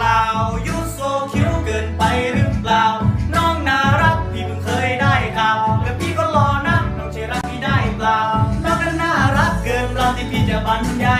ปล่า ยุโซคิ้วเกินไปหรือเปล่า น้องน่ารักพี่เพิ่งเคยได้ข่าวแล้วพี่ก็รอนะน้องจะรักพี่ได้เปล่า น้องนั้น่ารักเกินเราที่พี่จะบรรยาย